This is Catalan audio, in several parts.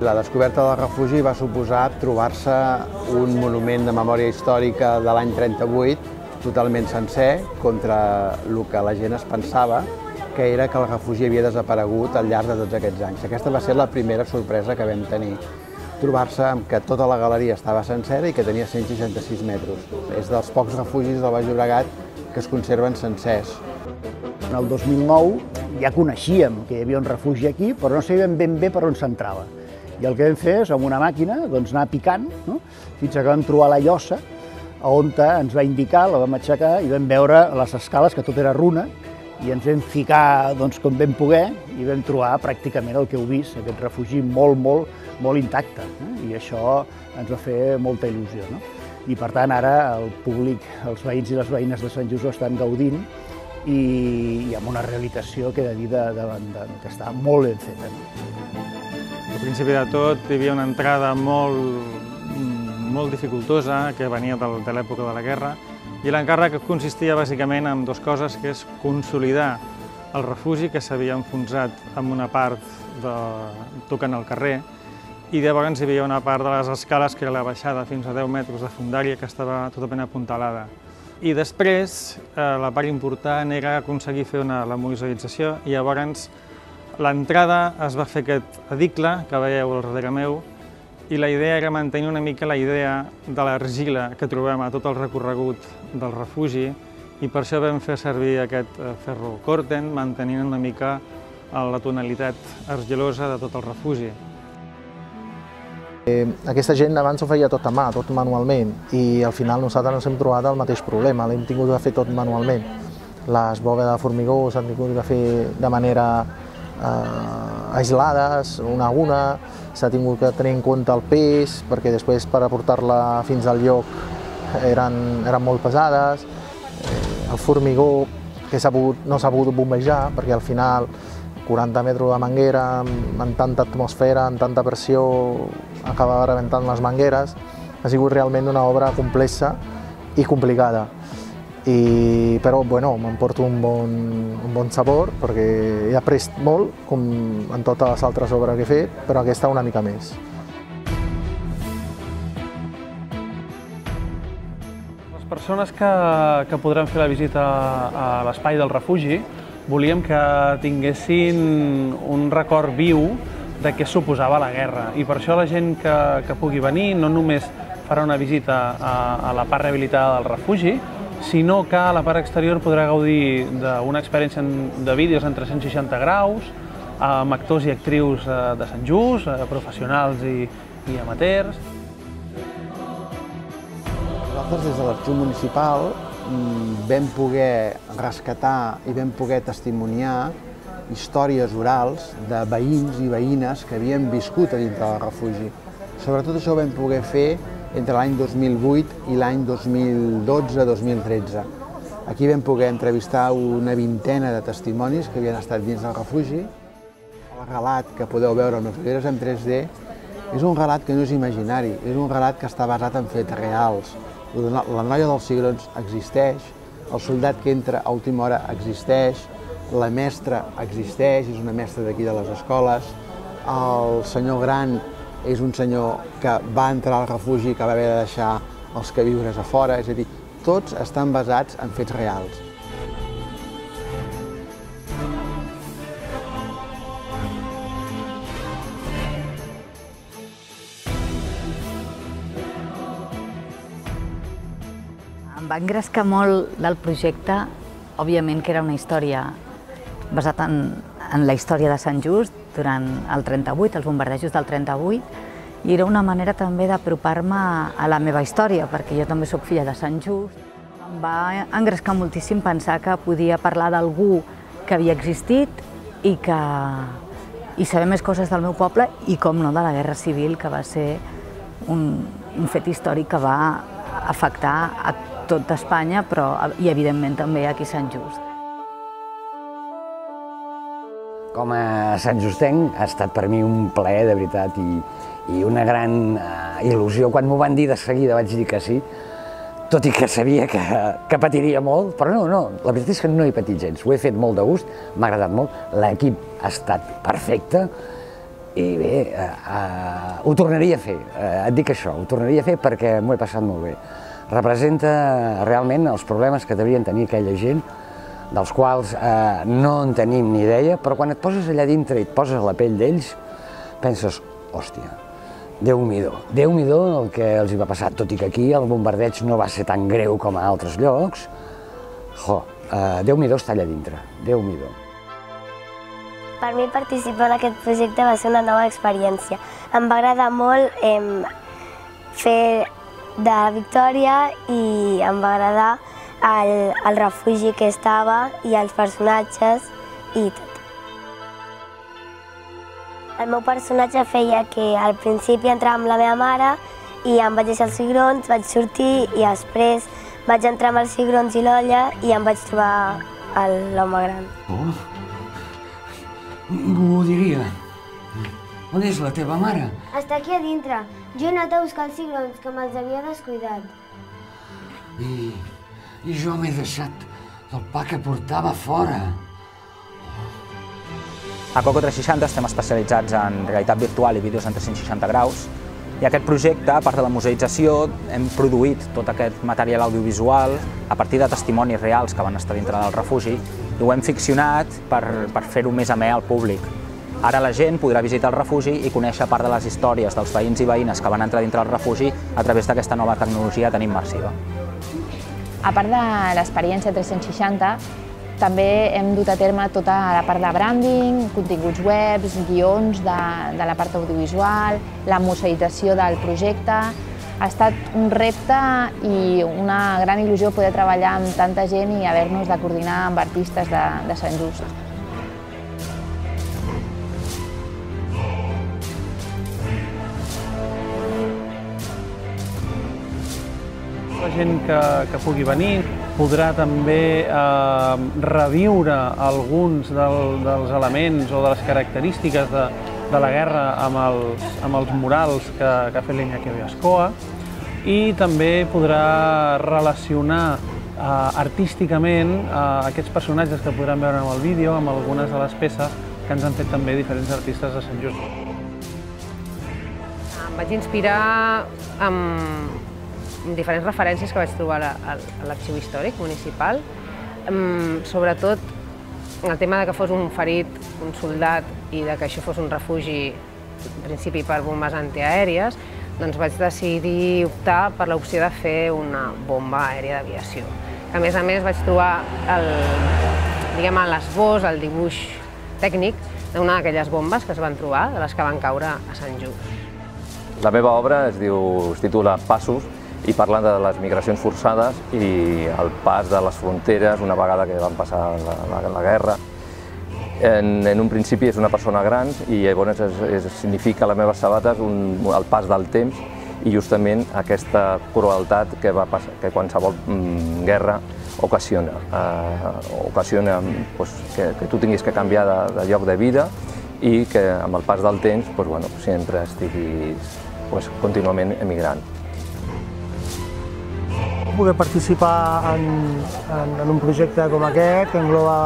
La descoberta del refugi va suposar trobar-se un monument de memòria històrica de l'any 38 totalment sencer contra el que la gent es pensava que era que el refugi havia desaparegut al llarg de tots aquests anys. Aquesta va ser la primera sorpresa que vam tenir, trobar-se amb que tota la galeria estava sencera i que tenia 166 metres. És dels pocs refugis del Baix Llobregat que es conserven sencers. En el 2009 ja coneixíem que hi havia un refugi aquí, però no sabíem ben bé per on s'entrava. I el que vam fer és, amb una màquina, doncs, anar picant, no? fins que vam trobar la llossa, on ens va indicar, la vam aixecar i vam veure les escales, que tot era runa, i ens vam ficar doncs, com vam poder i vam trobar pràcticament el que heu vist, aquest refugi molt, molt, molt intacte. Eh? I això ens va fer molta il·lusió. No? I per tant ara el públic, els veïns i les veïnes de Sant Just estan gaudint i, i amb una rehabilitació que he de dir de, de, de, que està molt ben feta. No? Al principi de tot hi havia una entrada molt, molt dificultosa que venia de, l'època de la guerra i l'encàrrec consistia bàsicament en dues coses, que és consolidar el refugi que s'havia enfonsat en una part de, tocant al carrer i llavors hi havia una part de les escales que era la baixada fins a 10 metres de fundària que estava totalment apuntalada. I després eh, la part important era aconseguir fer una, la mobilització i llavors l'entrada es va fer aquest edicle que veieu al darrere meu i la idea era mantenir una mica la idea de l'argila que trobem a tot el recorregut del refugi i per això vam fer servir aquest eh, ferro corten, mantenint una mica eh, la tonalitat argilosa de tot el refugi. Eh, aquesta gent abans ho feia tot a mà, tot manualment, i al final nosaltres ens hem trobat el mateix problema, l'hem tingut de fer tot manualment. Les bòvedes de formigó s'han tingut de fer de manera eh, aislades, una a una, s'ha tingut que tenir en compte el pes, perquè després per aportar-la fins al lloc eren, eren molt pesades, eh, el formigó que pogut, no s'ha pogut bombejar, perquè al final 40 metres de manguera amb tanta atmosfera, amb tanta pressió, acabava rebentant les mangueres. Ha sigut realment una obra complexa i complicada i, però bueno, m'emporto un bon, un bon sabor perquè he après molt, com en totes les altres obres que he fet, però aquesta una mica més. Les persones que, que podran fer la visita a l'espai del refugi volíem que tinguessin un record viu de què suposava la guerra i per això la gent que, que pugui venir no només farà una visita a, a la part rehabilitada del refugi, sinó que a la part exterior podrà gaudir d'una experiència de vídeos en 360 graus, amb actors i actrius eh, de Sant Just, eh, professionals i, i amateurs. Nosaltres des de l'Arxiu Municipal mm, vam poder rescatar i vam poder testimoniar històries orals de veïns i veïnes que havien viscut a dintre del refugi. Sobretot això ho vam poder fer entre l'any 2008 i l'any 2012-2013. Aquí vam poder entrevistar una vintena de testimonis que havien estat dins del refugi. El relat que podeu veure amb les ulleres en 3D és un relat que no és imaginari, és un relat que està basat en fets reals. La noia dels cigrons existeix, el soldat que entra a última hora existeix, la mestra existeix, és una mestra d'aquí de les escoles, el senyor gran és un senyor que va entrar al refugi, que va haver de deixar els queviures a fora, és a dir, tots estan basats en fets reals. Em va engrescar molt del projecte, òbviament que era una història basada en, en la història de Sant Just, durant el 38, els bombardejos del 38, i era una manera també d'apropar-me a la meva història, perquè jo també sóc filla de Sant Just. Em va engrescar moltíssim pensar que podia parlar d'algú que havia existit i que i saber més coses del meu poble i, com no, de la Guerra Civil, que va ser un, un fet històric que va afectar a tot Espanya, però, i evidentment també aquí a Sant Just. Com a Sant Justenc ha estat per mi un plaer, de veritat, i, i una gran uh, il·lusió. Quan m'ho van dir de seguida vaig dir que sí, tot i que sabia que, que patiria molt, però no, no, la veritat és que no he patit gens. Ho he fet molt de gust, m'ha agradat molt, l'equip ha estat perfecte I bé, eh, eh, ho tornaria a fer, eh, et dic això, ho tornaria a fer perquè m'ho he passat molt bé. Representa realment els problemes que deurien tenir aquella gent, dels quals eh, no en tenim ni idea, però quan et poses allà dintre i et poses la pell d'ells, penses, hòstia, Déu-n'hi-do, déu nhi déu el que els hi va passar, tot i que aquí el bombardeig no va ser tan greu com a altres llocs. Jo, eh, Déu-n'hi-do està allà dintre, Déu-n'hi-do. Per mi participar en aquest projecte va ser una nova experiència. Em va agradar molt eh, fer de Victòria i em va agradar el, el refugi que estava i els personatges i tot. El meu personatge feia que al principi entrava amb la meva mare i em vaig deixar els cigrons, vaig sortir i després vaig entrar amb els cigrons i l'olla i em vaig trobar l'home gran. Oh, ningú ho diria. On és la teva mare? Està aquí a dintre. Jo he anat a buscar els cigrons, que me'ls havia descuidat. I, i jo m'he deixat el pa que portava fora. A Coco 360 estem especialitzats en realitat virtual i vídeos en 360 graus i aquest projecte, a part de la museïtzació, hem produït tot aquest material audiovisual a partir de testimonis reals que van estar dintre del refugi i ho hem ficcionat per, per fer-ho més amè al públic. Ara la gent podrà visitar el refugi i conèixer part de les històries dels veïns i veïnes que van entrar dintre del refugi a través d'aquesta nova tecnologia tan immersiva. A part de l'experiència 360, també hem dut a terme tota la part de branding, continguts webs, guions de, de la part audiovisual, la museïtzació del projecte. Ha estat un repte i una gran il·lusió poder treballar amb tanta gent i haver-nos de coordinar amb artistes de, de Sant Just. Gent que, que pugui venir podrà també eh, reviure alguns del, dels elements o de les característiques de, de la guerra amb els, amb els murals que, que ha fet l'Iñaki Oiascoa i també podrà relacionar eh, artísticament eh, aquests personatges que podran veure en el vídeo amb algunes de les peces que ens han fet també diferents artistes de Sant Just. Em vaig inspirar amb, diferents referències que vaig trobar a l'arxiu històric municipal, sobretot el tema de que fos un ferit, un soldat, i de que això fos un refugi, en principi per bombes antiaèries, doncs vaig decidir optar per l'opció de fer una bomba aèria d'aviació. A més a més vaig trobar el, diguem, l'esbós, el dibuix tècnic d'una d'aquelles bombes que es van trobar, de les que van caure a Sant Just. La meva obra es diu, es titula Passos, i parlen de les migracions forçades i el pas de les fronteres una vegada que van passar la, la, la guerra. En, en un principi és una persona gran i llavors es, es, significa les meves sabates un, el pas del temps i justament aquesta crueltat que, va passar, que qualsevol mm, guerra ocasiona. Eh, ocasiona pues, que, que tu tinguis que canviar de, de lloc de vida i que amb el pas del temps pues, bueno, sempre estiguis pues, contínuament emigrant poder participar en, en, en un projecte com aquest, que engloba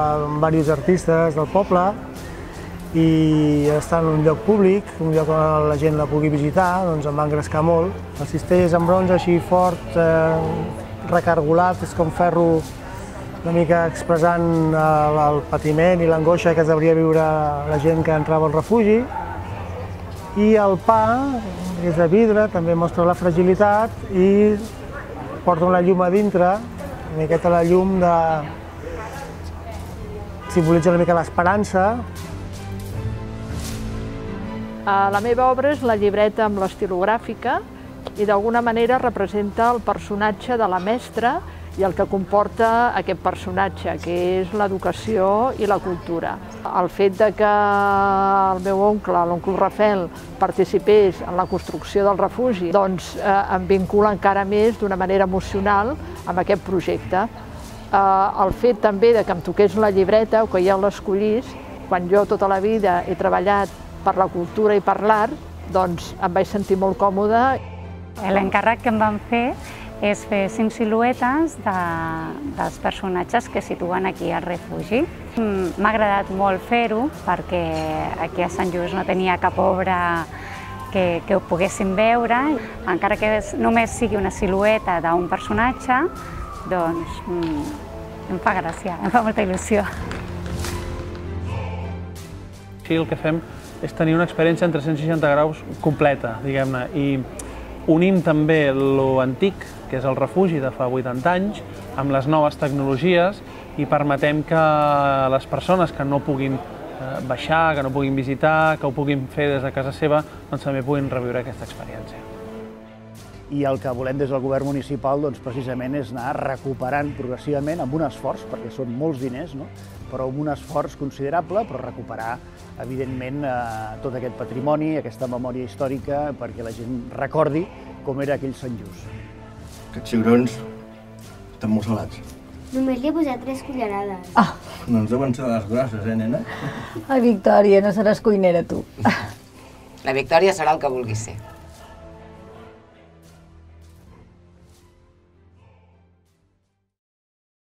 diversos artistes del poble, i estar en un lloc públic, un lloc on la gent la pugui visitar, doncs em va engrescar molt. El cistell és en bronze així fort, eh, recargolat, és com ferro una mica expressant el, el patiment i l'angoixa que es devia viure la gent que entrava al refugi. I el pa és de vidre, també mostra la fragilitat i porta una llum a dintre, una miqueta la llum de... simbolitza una mica l'esperança. La meva obra és la llibreta amb l'estilogràfica i d'alguna manera representa el personatge de la mestra i el que comporta aquest personatge, que és l'educació i la cultura. El fet de que el meu oncle, l'oncle Rafel, participés en la construcció del refugi, doncs eh, em vincula encara més d'una manera emocional amb aquest projecte. Eh, el fet també de que em toqués la llibreta o que ja l'escollís, quan jo tota la vida he treballat per la cultura i per l'art, doncs em vaig sentir molt còmoda. L'encàrrec que em van fer és fer cinc siluetes de, dels personatges que situen aquí al refugi. Mm, m'ha agradat molt fer-ho perquè aquí a Sant Just no tenia cap obra que, que ho poguéssim veure, encara que només sigui una silueta d'un personatge, doncs mm, em fa gràcia, em fa molta il·lusió. Així el que fem és tenir una experiència en 360 graus completa, diguem-ne, i unim també lo antic, que és el refugi de fa 80 anys, amb les noves tecnologies i permetem que les persones que no puguin eh, baixar, que no puguin visitar, que ho puguin fer des de casa seva, doncs també puguin reviure aquesta experiència. I el que volem des del govern municipal doncs, precisament és anar recuperant progressivament amb un esforç, perquè són molts diners, no? però amb un esforç considerable, però recuperar evidentment, eh, tot aquest patrimoni, aquesta memòria històrica, perquè la gent recordi com era aquell Sant Just. Aquests cigrons estan molt salats. Només li he posat tres cullerades. Ah. No ens deuen ser les grosses, eh, nena? Ai, Victòria, no seràs cuinera, tu. La Victòria serà el que vulguis ser.